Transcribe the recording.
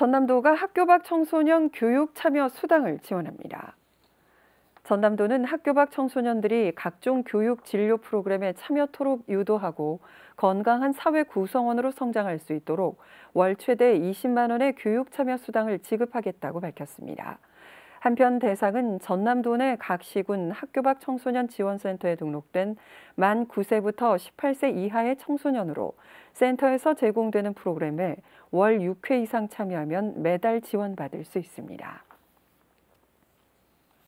전남도가 학교 밖 청소년 교육 참여 수당을 지원합니다. 전남도는 학교 밖 청소년들이 각종 교육 진료 프로그램에 참여토록 유도하고 건강한 사회 구성원으로 성장할 수 있도록 월 최대 20만 원의 교육 참여 수당을 지급하겠다고 밝혔습니다. 한편 대상은 전남도 내 각 시군 학교 밖 청소년 지원센터에 등록된 만 9세부터 18세 이하의 청소년으로 센터에서 제공되는 프로그램에 월 6회 이상 참여하면 매달 지원받을 수 있습니다.